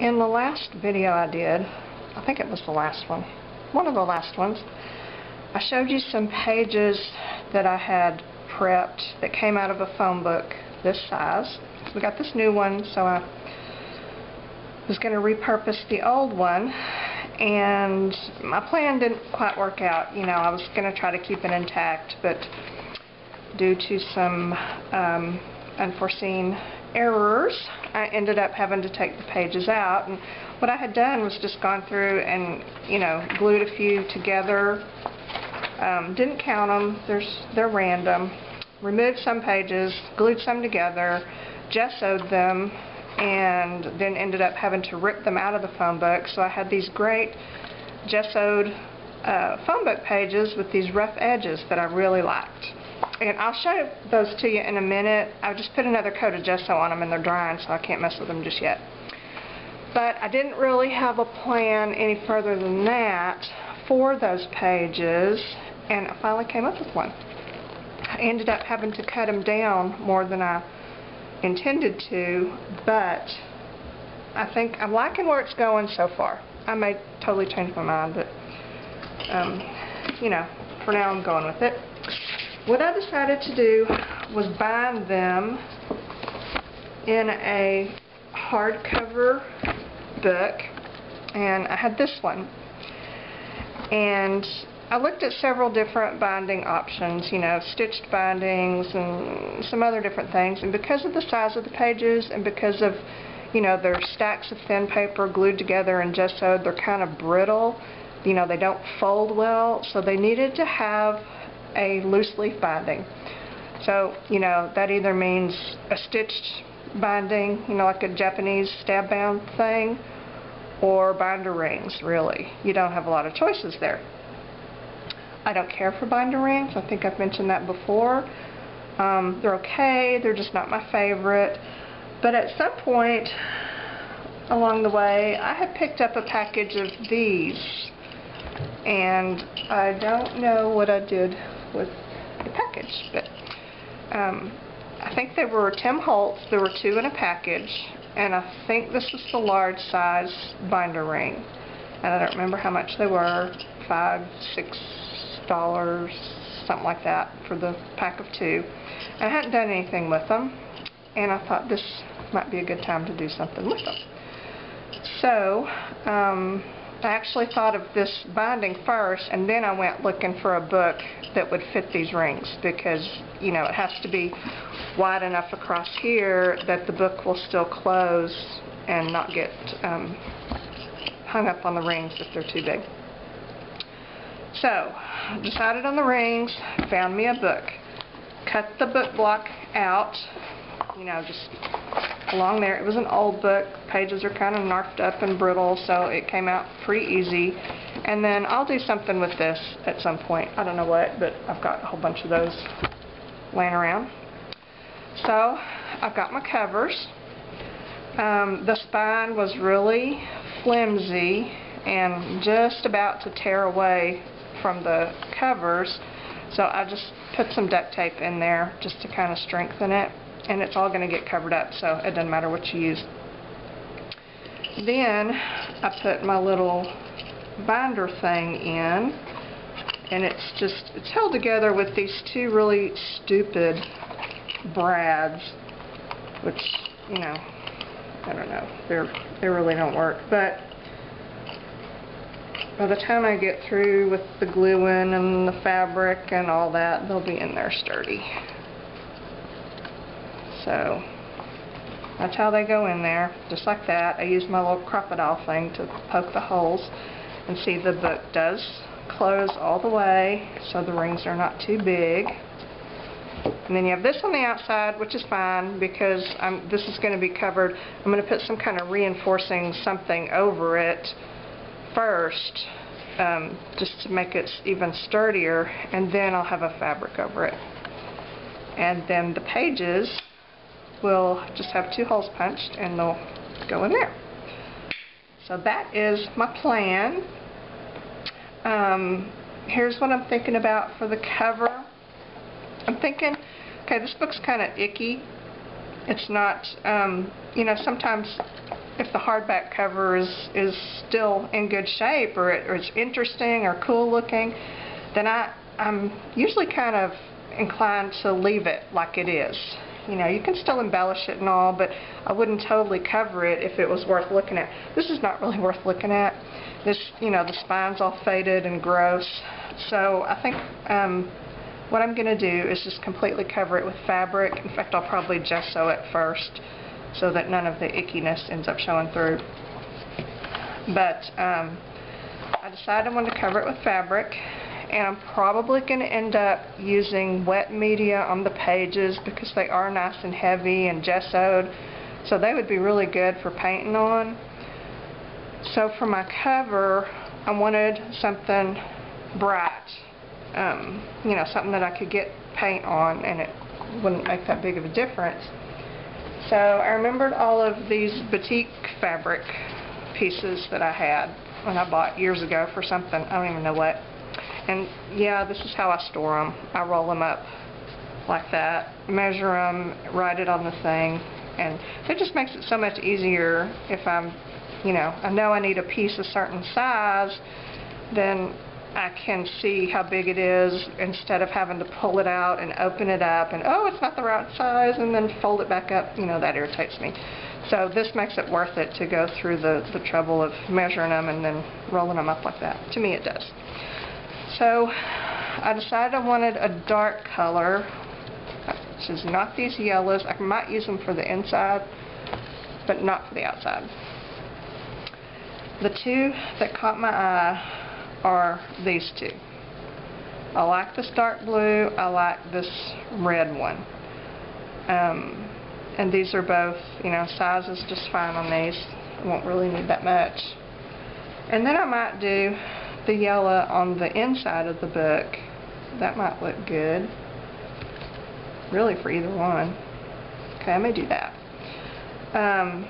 In the last video I did, I think it was the last one, one of the last ones, I showed you some pages that I had prepped that came out of a phone book this size. We got this new one, so I was going to repurpose the old one, and my plan didn't quite work out. You know, I was going to try to keep it intact, but due to some um, unforeseen errors, I ended up having to take the pages out. And what I had done was just gone through and, you know, glued a few together. Um, didn't count them. There's, they're random. Removed some pages, glued some together, gessoed them, and then ended up having to rip them out of the phone book. So I had these great gessoed uh, phone book pages with these rough edges that I really liked. And I'll show those to you in a minute. I just put another coat of gesso on them and they're drying so I can't mess with them just yet. But I didn't really have a plan any further than that for those pages and I finally came up with one. I ended up having to cut them down more than I intended to, but I think I'm liking where it's going so far. I may totally change my mind, but um, you know, for now I'm going with it. What I decided to do was bind them in a hardcover book, and I had this one. And I looked at several different binding options, you know, stitched bindings and some other different things, and because of the size of the pages and because of, you know, they're stacks of thin paper glued together and gessoed, they're kind of brittle, you know, they don't fold well, so they needed to have a loose leaf binding. So, you know, that either means a stitched binding, you know, like a Japanese stab bound thing, or binder rings, really. You don't have a lot of choices there. I don't care for binder rings. I think I've mentioned that before. Um, they're okay. They're just not my favorite. But at some point along the way, I had picked up a package of these. And I don't know what I did with the package. But um, I think they were Tim Holtz. There were two in a package, and I think this was the large size binder ring. And I don't remember how much they were, five, six dollars, something like that for the pack of two. And I hadn't done anything with them, and I thought this might be a good time to do something with them. So, um, I actually thought of this binding first, and then I went looking for a book that would fit these rings because, you know, it has to be wide enough across here that the book will still close and not get um, hung up on the rings if they're too big. So, decided on the rings, found me a book. Cut the book block out, you know, just along there. It was an old book. Pages are kind of narfed up and brittle, so it came out pretty easy. And then I'll do something with this at some point. I don't know what, but I've got a whole bunch of those laying around. So I've got my covers. Um, the spine was really flimsy and just about to tear away from the covers. So I just put some duct tape in there just to kind of strengthen it and it's all going to get covered up so it doesn't matter what you use. Then I put my little binder thing in and it's just it's held together with these two really stupid brads which you know I don't know they're they really don't work but by the time I get through with the gluing and the fabric and all that they'll be in there sturdy so that's how they go in there, just like that. I use my little Crop-A-Dile thing to poke the holes and see the book does close all the way so the rings are not too big. And then you have this on the outside, which is fine because I'm, this is going to be covered. I'm going to put some kind of reinforcing something over it first um, just to make it even sturdier and then I'll have a fabric over it. And then the pages will just have two holes punched and they'll go in there. So that is my plan. Um, here's what I'm thinking about for the cover. I'm thinking, okay, this book's kind of icky. It's not, um, you know, sometimes if the hardback cover is, is still in good shape or, it, or it's interesting or cool looking, then I, I'm usually kind of inclined to leave it like it is. You know, you can still embellish it and all, but I wouldn't totally cover it if it was worth looking at. This is not really worth looking at. This, you know, the spine's all faded and gross. So I think um, what I'm going to do is just completely cover it with fabric. In fact, I'll probably gesso it first so that none of the ickiness ends up showing through. But um, I decided I wanted to cover it with fabric and I'm probably going to end up using wet media on the pages because they are nice and heavy and gessoed so they would be really good for painting on. So for my cover I wanted something bright um, you know something that I could get paint on and it wouldn't make that big of a difference. So I remembered all of these batik fabric pieces that I had when I bought years ago for something, I don't even know what. And yeah, this is how I store them. I roll them up like that, measure them, write it on the thing, and it just makes it so much easier if I'm, you know, I know I need a piece a certain size, then I can see how big it is instead of having to pull it out and open it up and, oh, it's not the right size, and then fold it back up. You know, that irritates me. So this makes it worth it to go through the, the trouble of measuring them and then rolling them up like that. To me, it does. So I decided I wanted a dark color. This is not these yellows. I might use them for the inside, but not for the outside. The two that caught my eye are these two. I like this dark blue. I like this red one. Um, and these are both, you know, sizes just fine on these. I Won't really need that much. And then I might do the yellow on the inside of the book. That might look good. Really for either one. Okay, I may do that. Um,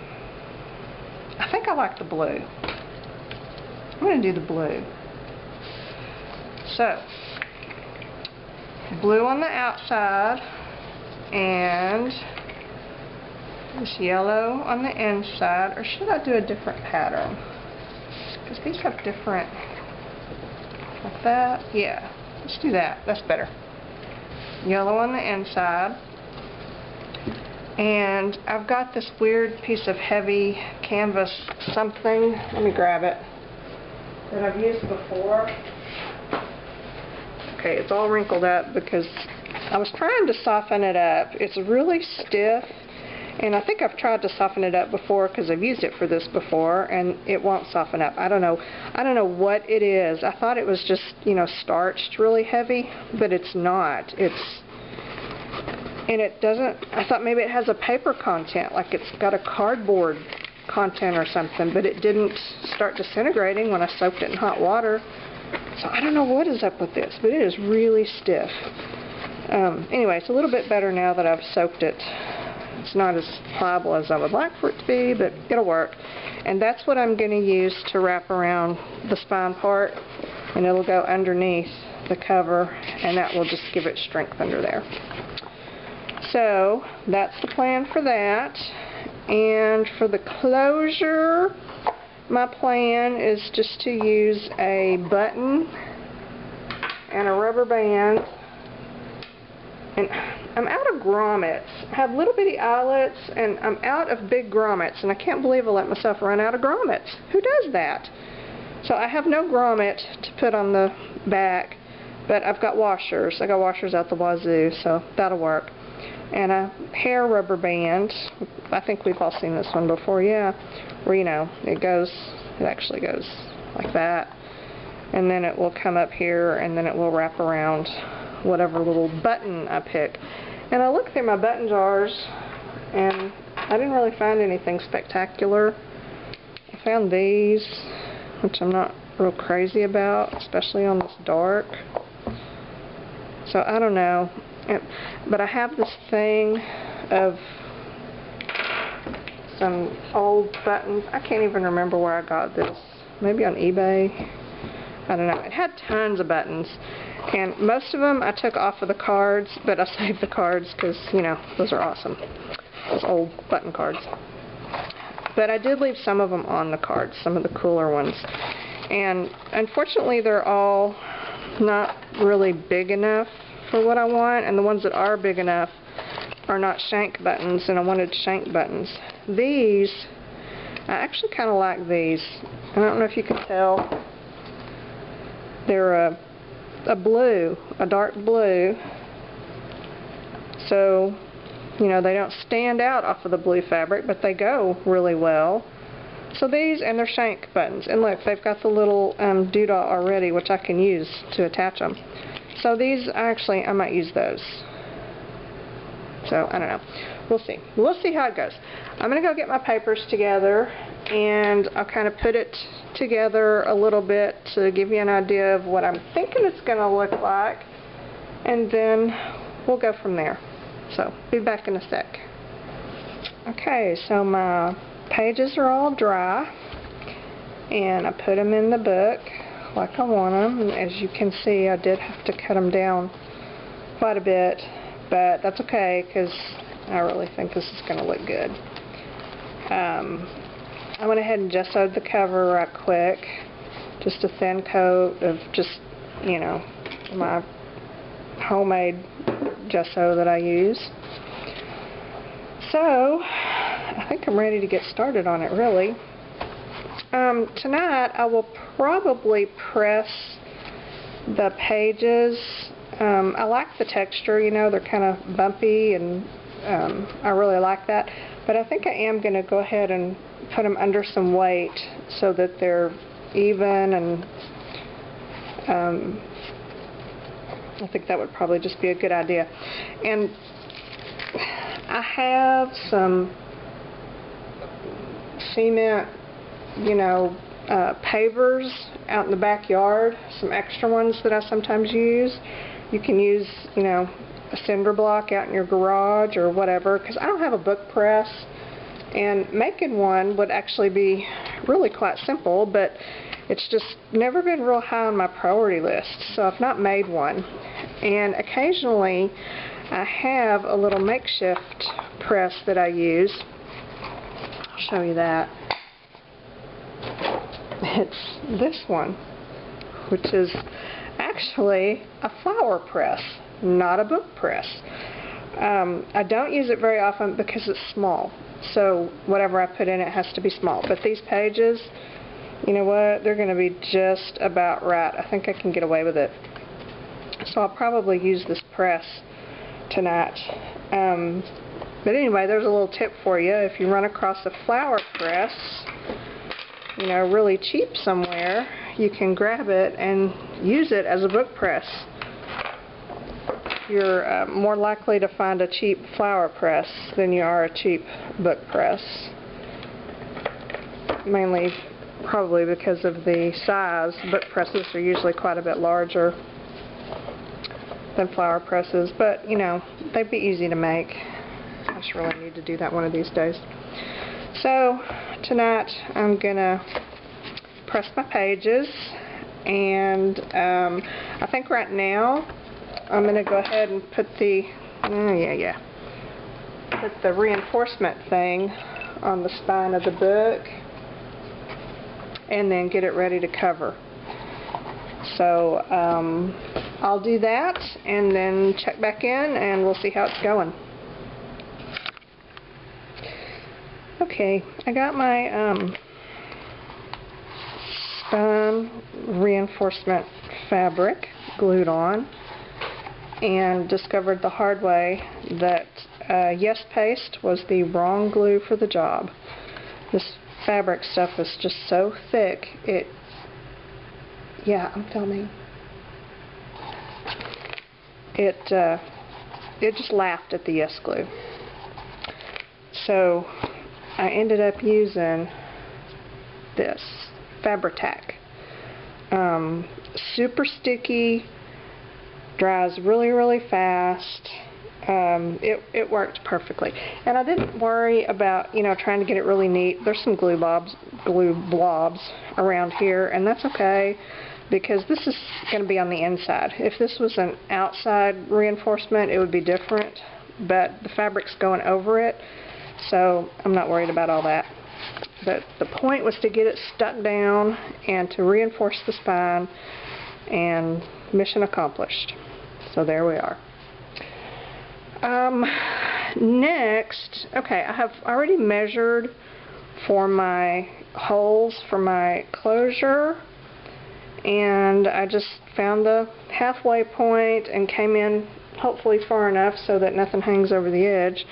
I think I like the blue. I'm going to do the blue. So, blue on the outside and this yellow on the inside, or should I do a different pattern? Because these have different, like that, yeah, let's do that, that's better. Yellow on the inside, and I've got this weird piece of heavy canvas something, let me grab it, that I've used before. Okay, it's all wrinkled up because I was trying to soften it up. It's really stiff, and I think I've tried to soften it up before because I've used it for this before, and it won't soften up. I don't know. I don't know what it is. I thought it was just, you know, starched really heavy, but it's not. It's and it doesn't, I thought maybe it has a paper content, like it's got a cardboard content or something, but it didn't start disintegrating when I soaked it in hot water. So I don't know what is up with this, but it is really stiff. Um, anyway, it's a little bit better now that I've soaked it. It's not as pliable as I would like for it to be, but it'll work. And that's what I'm going to use to wrap around the spine part, and it'll go underneath the cover, and that will just give it strength under there. So, that's the plan for that. And for the closure, my plan is just to use a button and a rubber band and I'm out of grommets. I have little bitty eyelets and I'm out of big grommets and I can't believe I let myself run out of grommets. Who does that? So I have no grommet to put on the back but I've got washers. I got washers out the wazoo so that'll work. And a hair rubber band. I think we've all seen this one before, yeah where you know it goes it actually goes like that and then it will come up here and then it will wrap around whatever little button I pick and I looked through my button jars and I didn't really find anything spectacular I found these which I'm not real crazy about especially on this dark so I don't know but I have this thing of some old buttons. I can't even remember where I got this. Maybe on eBay. I don't know. It had tons of buttons. And most of them I took off of the cards, but I saved the cards because, you know, those are awesome. Those old button cards. But I did leave some of them on the cards, some of the cooler ones. And unfortunately, they're all not really big enough for what I want, and the ones that are big enough are not shank buttons, and I wanted shank buttons. These, I actually kind of like these. I don't know if you can tell. They're a, a blue, a dark blue. So, you know, they don't stand out off of the blue fabric, but they go really well. So these, and they're shank buttons. And look, they've got the little um, doodah already, which I can use to attach them. So these, actually, I might use those. So, I don't know. We'll see. We'll see how it goes. I'm going to go get my papers together, and I'll kind of put it together a little bit to give you an idea of what I'm thinking it's going to look like, and then we'll go from there. So, be back in a sec. Okay, so my pages are all dry, and I put them in the book like I want them. As you can see, I did have to cut them down quite a bit, but that's okay because I really think this is going to look good. Um, I went ahead and gessoed the cover right quick, just a thin coat of just, you know, my homemade gesso that I use. So, I think I'm ready to get started on it really. Um, tonight I will probably press the pages. Um, I like the texture, you know, they're kind of bumpy and um, I really like that. But I think I am going to go ahead and put them under some weight so that they're even and um, I think that would probably just be a good idea. And I have some cement, you know, uh, pavers out in the backyard, some extra ones that I sometimes use. You can use, you know, a cinder block out in your garage or whatever, because I don't have a book press, and making one would actually be really quite simple, but it's just never been real high on my priority list, so I've not made one. And occasionally, I have a little makeshift press that I use. I'll show you that. It's this one, which is actually a flower press, not a book press. Um, I don't use it very often because it's small, so whatever I put in it has to be small. But these pages, you know what, they're going to be just about right. I think I can get away with it. So I'll probably use this press tonight. Um, but anyway, there's a little tip for you. If you run across a flower press, you know, really cheap somewhere, you can grab it and use it as a book press. You're uh, more likely to find a cheap flower press than you are a cheap book press. Mainly probably because of the size. Book presses are usually quite a bit larger than flower presses, but you know, they'd be easy to make. I just really need to do that one of these days. So, tonight I'm gonna press my pages, and um, I think right now I'm gonna go ahead and put the, oh yeah, yeah, put the reinforcement thing on the spine of the book, and then get it ready to cover. So, um, I'll do that and then check back in and we'll see how it's going. Okay, I got my um, spine reinforcement fabric glued on and discovered the hard way that uh, Yes Paste was the wrong glue for the job. This fabric stuff is just so thick, it, yeah, I'm filming it uh, it just laughed at the yes glue. So I ended up using this Fabri-Tac. Um, super sticky, dries really really fast. Um, it, it worked perfectly. And I didn't worry about, you know, trying to get it really neat. There's some glue blobs, glue blobs around here, and that's okay because this is going to be on the inside. If this was an outside reinforcement, it would be different, but the fabric's going over it, so I'm not worried about all that. But the point was to get it stuck down and to reinforce the spine, and mission accomplished. So there we are. Um, next, okay, I have already measured for my holes for my closure and I just found the halfway point and came in hopefully far enough so that nothing hangs over the edge.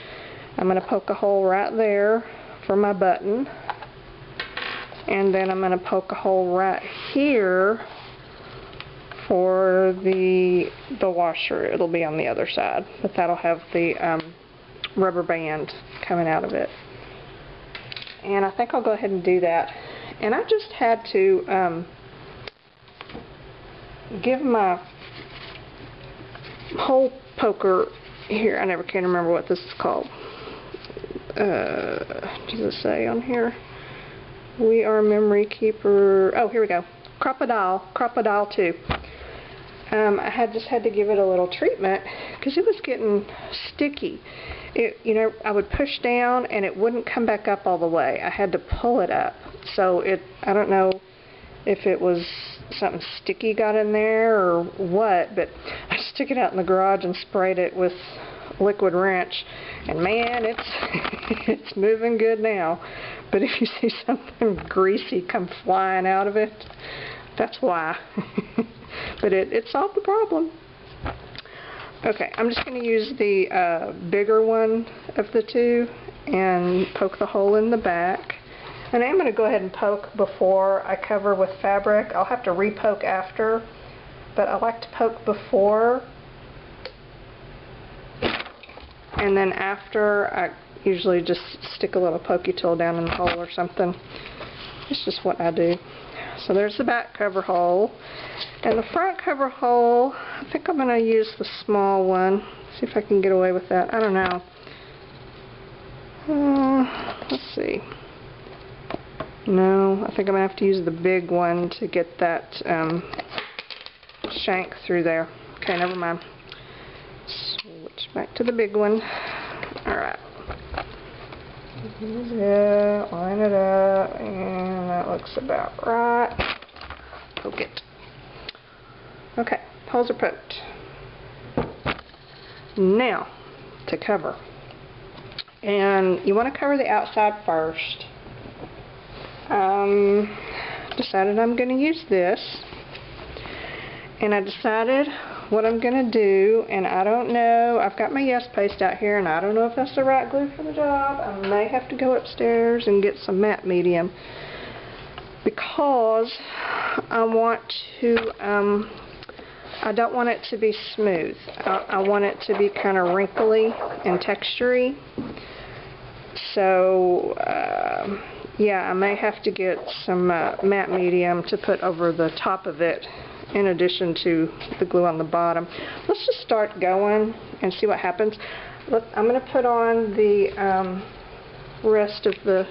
I'm going to poke a hole right there for my button and then I'm going to poke a hole right here for the the washer. It'll be on the other side, but that'll have the um, rubber band coming out of it. And I think I'll go ahead and do that. And I just had to um, give my hole poker here. I never can remember what this is called. Uh, does it say on here? We R Memory Keeper. Oh, here we go. Crop-A-Dile. Crop-A-Dile 2 um, I had just had to give it a little treatment because it was getting sticky. It, you know, I would push down and it wouldn't come back up all the way. I had to pull it up. So it, I don't know if it was something sticky got in there or what, but I just took it out in the garage and sprayed it with liquid wrench and man it's it's moving good now but if you see something greasy come flying out of it that's why but it, it solved the problem. Okay, I'm just going to use the uh, bigger one of the two and poke the hole in the back. And I'm going to go ahead and poke before I cover with fabric. I'll have to re-poke after, but I like to poke before. And then after, I usually just stick a little pokey tool down in the hole or something. It's just what I do. So there's the back cover hole. And the front cover hole, I think I'm going to use the small one. See if I can get away with that. I don't know. Uh, let's see. No, I think I'm going to have to use the big one to get that um, shank through there. Okay, never mind. Switch back to the big one. Alright. Line it up, and looks about right. Poke it. Okay, holes are poked. Now, to cover. And you want to cover the outside first. Um, decided I'm going to use this. And I decided what I'm going to do, and I don't know, I've got my Yes paste out here, and I don't know if that's the right glue for the job. I may have to go upstairs and get some matte medium because I want to, um, I don't want it to be smooth. I, I want it to be kind of wrinkly and textury. So, uh, yeah, I may have to get some uh, matte medium to put over the top of it in addition to the glue on the bottom. Let's just start going and see what happens. I'm going to put on the um, rest of the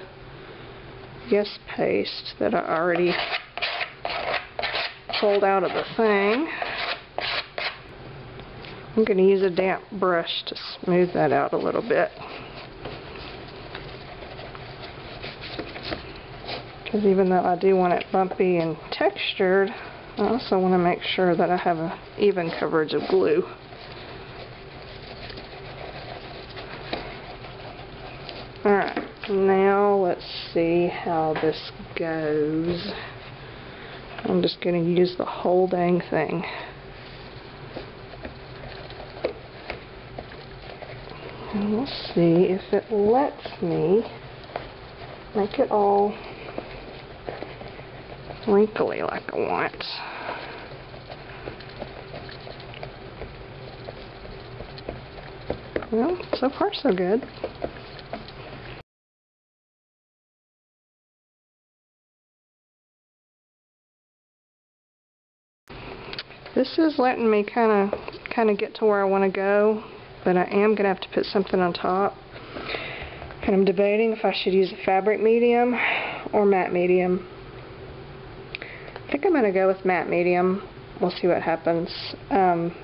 Yes paste that I already pulled out of the thing. I'm going to use a damp brush to smooth that out a little bit. Because even though I do want it bumpy and textured, I also want to make sure that I have an even coverage of glue. Alright, now let's see how this goes. I'm just going to use the whole dang thing. And we'll see if it lets me make it all wrinkly like I want. Well, so far so good. This is letting me kind of kind of get to where I want to go, but I am going to have to put something on top. And I'm debating if I should use a fabric medium or matte medium. I think I'm going to go with matte medium. We'll see what happens. Um,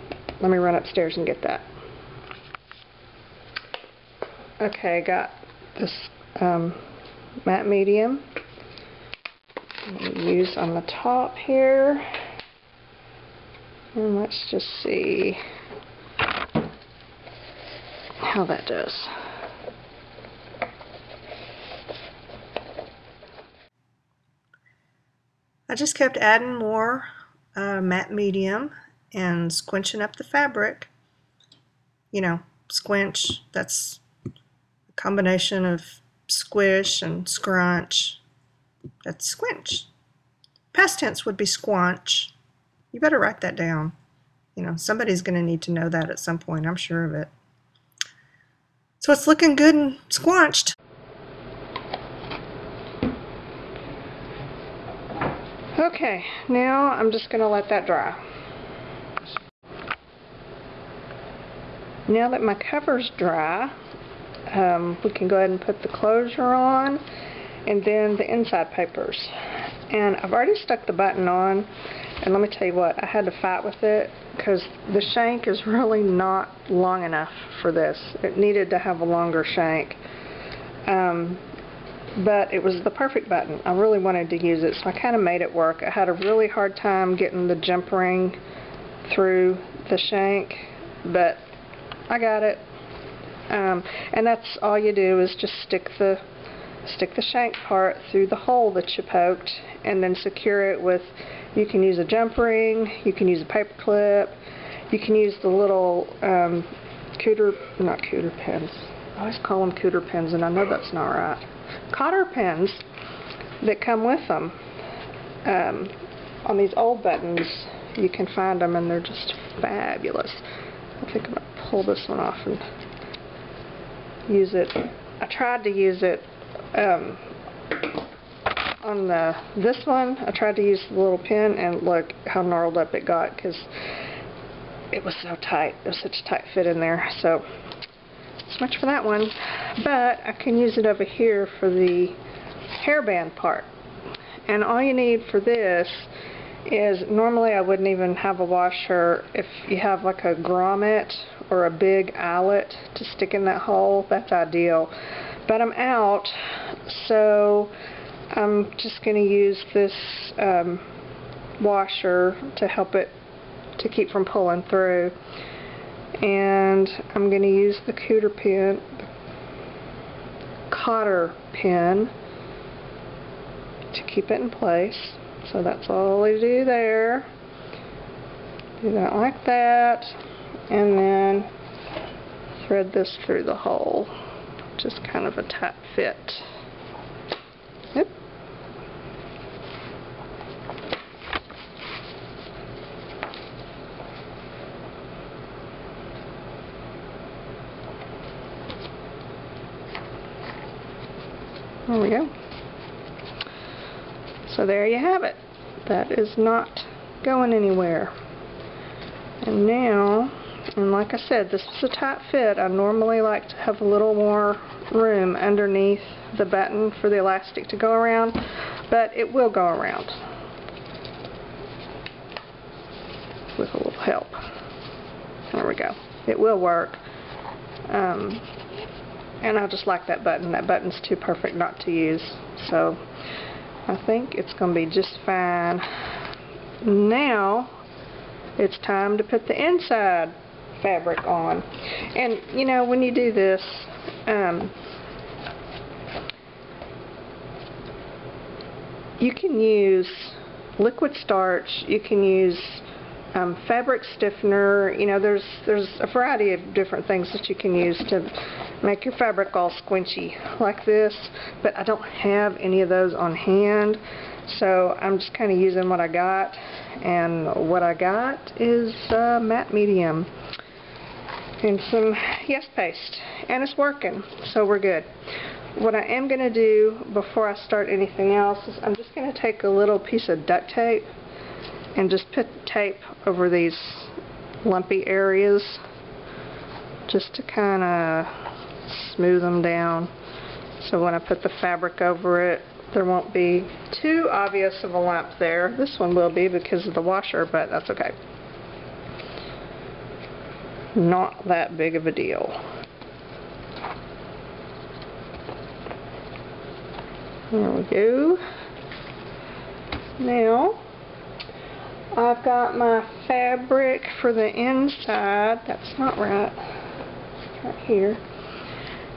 let me run upstairs and get that. Okay, I got this um, matte medium. Use on the top here. And let's just see how that does. I just kept adding more uh, matte medium and squinching up the fabric. You know, squinch, that's a combination of squish and scrunch. That's squinch. Past tense would be squanch. You better write that down. You know, somebody's going to need to know that at some point, I'm sure of it. So it's looking good and squanched. Okay, now I'm just going to let that dry. Now that my cover's dry, um, we can go ahead and put the closure on and then the inside papers. And I've already stuck the button on and let me tell you what, I had to fight with it because the shank is really not long enough for this. It needed to have a longer shank. Um, but it was the perfect button. I really wanted to use it, so I kind of made it work. I had a really hard time getting the jump ring through the shank, but I got it. Um, and that's all you do is just stick the stick the shank part through the hole that you poked and then secure it with you can use a jump ring, you can use a paper clip, you can use the little um, cooter, not cooter pins. I always call them cooter pins and I know that's not right. Cotter pins that come with them. Um, on these old buttons you can find them and they're just fabulous. I think I'm going to pull this one off and use it. I tried to use it um, on the this one. I tried to use the little pin and look how gnarled up it got because it was so tight. It was such a tight fit in there. So, much for that one. But I can use it over here for the hairband part. And all you need for this is normally I wouldn't even have a washer if you have like a grommet or a big eyelet to stick in that hole that's ideal but I'm out so I'm just going to use this um, washer to help it to keep from pulling through and I'm going to use the cooter pin cotter pin to keep it in place so that's all we do there. Do that like that. And then thread this through the hole. Just kind of a tight fit. There we go. So there you have it. That is not going anywhere. And now, and like I said, this is a tight fit. I normally like to have a little more room underneath the button for the elastic to go around, but it will go around with a little help. There we go. It will work. Um, and I just like that button. That button's too perfect not to use. So I think it's going to be just fine. Now, it's time to put the inside fabric on. And, you know, when you do this, um, you can use liquid starch, you can use um, fabric stiffener, you know, there's there's a variety of different things that you can use to make your fabric all squinchy like this, but I don't have any of those on hand, so I'm just kind of using what I got, and what I got is uh, matte medium and some Yes Paste, and it's working, so we're good. What I am going to do before I start anything else is I'm just going to take a little piece of duct tape and just put tape over these lumpy areas just to kind of smooth them down so when I put the fabric over it there won't be too obvious of a lump there. This one will be because of the washer, but that's okay. Not that big of a deal. There we go. Now, I've got my fabric for the inside. That's not right. Right here.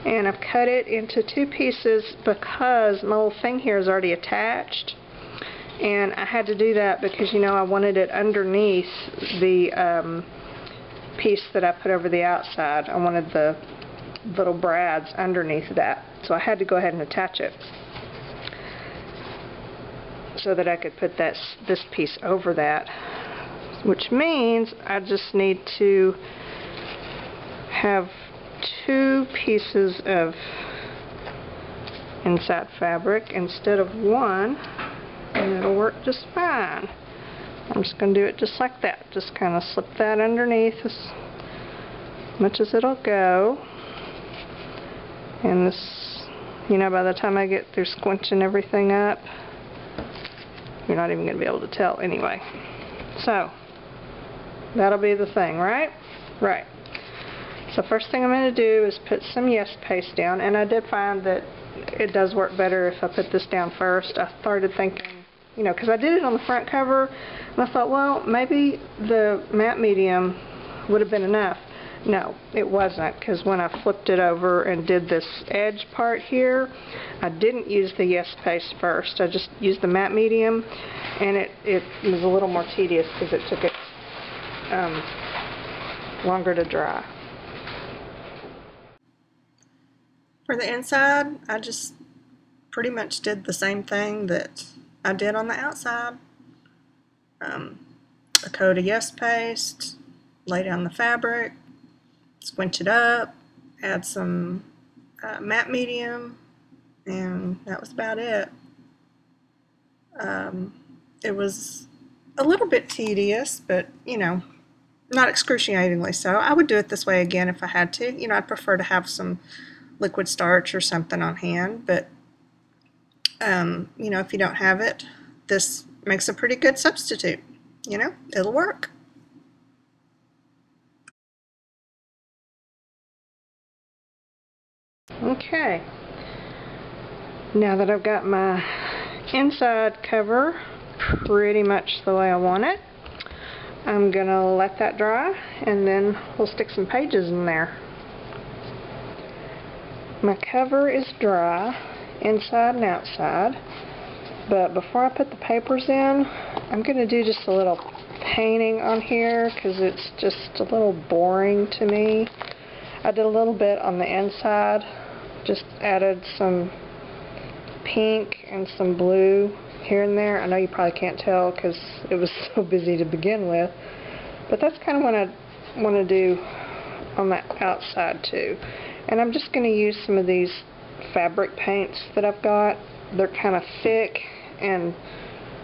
And I've cut it into two pieces because my little thing here is already attached. And I had to do that because, you know, I wanted it underneath the um, piece that I put over the outside. I wanted the little brads underneath that. So I had to go ahead and attach it so that I could put that this piece over that which means I just need to have two pieces of inside fabric instead of one and it'll work just fine. I'm just going to do it just like that. Just kind of slip that underneath as much as it'll go. And this, you know, by the time I get through squinching everything up, you're not even going to be able to tell anyway. So, that'll be the thing, right? Right. So first thing I'm going to do is put some Yes paste down, and I did find that it does work better if I put this down first. I started thinking, you know, because I did it on the front cover, and I thought, well, maybe the matte medium would have been enough. No, it wasn't, because when I flipped it over and did this edge part here, I didn't use the Yes paste first. I just used the matte medium, and it, it was a little more tedious because it took it um, longer to dry. For the inside, I just pretty much did the same thing that I did on the outside. Um, a coat of Yes paste, lay down the fabric, squinch it up, add some uh, matte medium, and that was about it. Um, it was a little bit tedious, but you know, not excruciatingly so. I would do it this way again if I had to. You know, I'd prefer to have some liquid starch or something on hand, but um, you know, if you don't have it, this makes a pretty good substitute. You know, it'll work. Okay, now that I've got my inside cover pretty much the way I want it, I'm going to let that dry and then we'll stick some pages in there. My cover is dry inside and outside but before I put the papers in I'm going to do just a little painting on here because it's just a little boring to me. I did a little bit on the inside just added some pink and some blue here and there. I know you probably can't tell because it was so busy to begin with. But that's kind of what I want to do on that outside too. And I'm just going to use some of these fabric paints that I've got. They're kind of thick and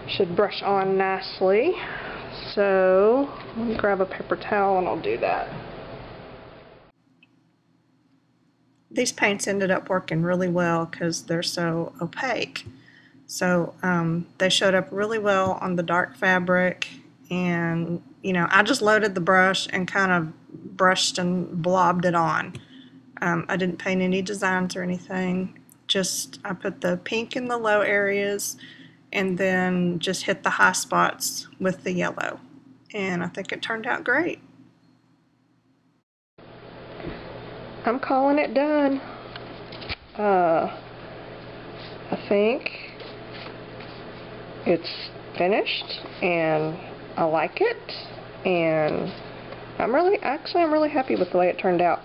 should brush on nicely. So, let me grab a paper towel and I'll do that. These paints ended up working really well because they're so opaque. So um, they showed up really well on the dark fabric and you know I just loaded the brush and kind of brushed and blobbed it on. Um, I didn't paint any designs or anything. Just I put the pink in the low areas and then just hit the high spots with the yellow. And I think it turned out great. I'm calling it done. Uh, I think it's finished and I like it and I'm really actually I'm really happy with the way it turned out.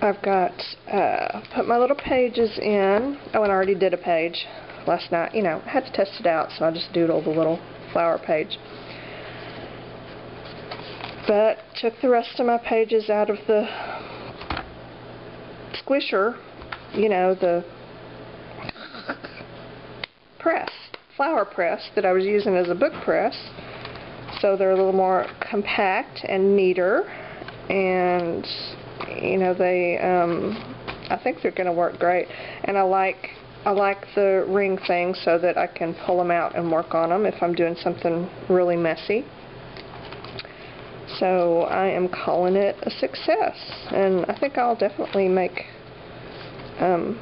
I've got uh, put my little pages in. Oh, and I already did a page last night. You know, I had to test it out, so I just doodled the little flower page. But took the rest of my pages out of the squisher, you know, the press, flower press that I was using as a book press. So they're a little more compact and neater. And, you know, they, um, I think they're going to work great. And I like, I like the ring thing so that I can pull them out and work on them if I'm doing something really messy. So I am calling it a success. And I think I'll definitely make um,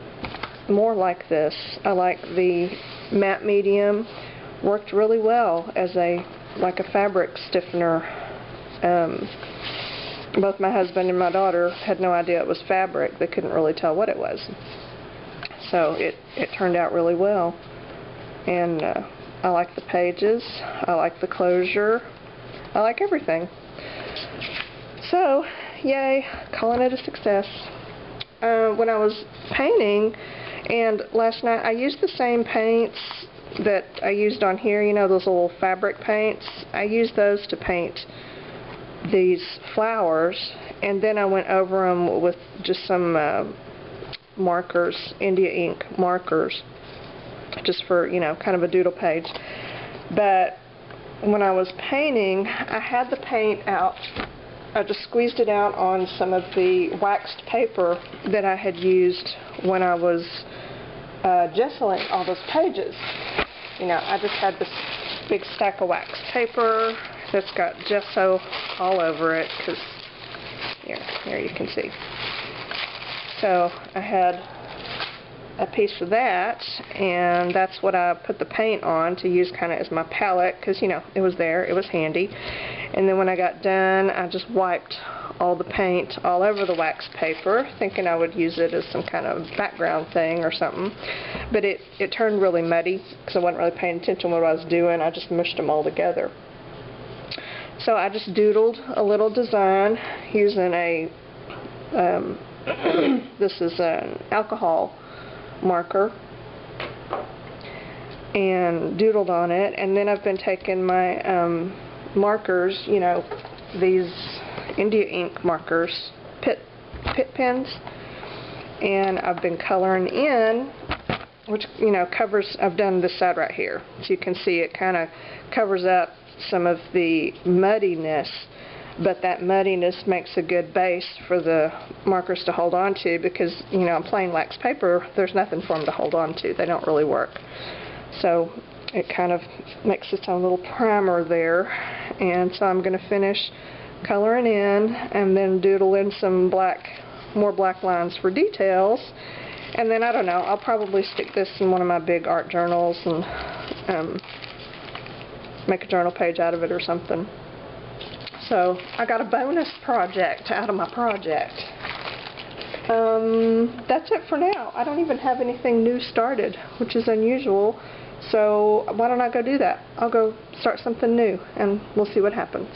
more like this. I like the matte medium. Worked really well as a like a fabric stiffener. Um, both my husband and my daughter had no idea it was fabric. They couldn't really tell what it was. So it, it turned out really well. And uh, I like the pages. I like the closure. I like everything. So, yay, calling it a success. Uh, when I was painting, and last night I used the same paints that I used on here, you know, those little fabric paints. I used those to paint these flowers, and then I went over them with just some uh, markers, India ink markers, just for, you know, kind of a doodle page. But when I was painting, I had the paint out. I just squeezed it out on some of the waxed paper that I had used when I was uh, gessoing all those pages. You know, I just had this big stack of wax paper that's got gesso all over it because here, here you can see. So I had a piece of that and that's what I put the paint on to use kind of as my palette because you know it was there, it was handy. And then when I got done I just wiped all the paint all over the wax paper thinking I would use it as some kind of background thing or something. But it, it turned really muddy because I wasn't really paying attention to what I was doing. I just mushed them all together. So I just doodled a little design using a, um, this is an alcohol marker. And doodled on it and then I've been taking my um, markers, you know, these India ink markers, PITT, PITT pens, and I've been coloring in, which, you know, covers, I've done this side right here, so you can see it kind of covers up some of the muddiness but that muddiness makes a good base for the markers to hold on to because, you know, on plain wax paper, there's nothing for them to hold on to. They don't really work. So it kind of makes its own little primer there. And so I'm going to finish coloring in and then doodle in some black, more black lines for details. And then, I don't know, I'll probably stick this in one of my big art journals and um, make a journal page out of it or something. So I got a bonus project out of my project. Um, that's it for now. I don't even have anything new started, which is unusual. So why don't I go do that? I'll go start something new and we'll see what happens.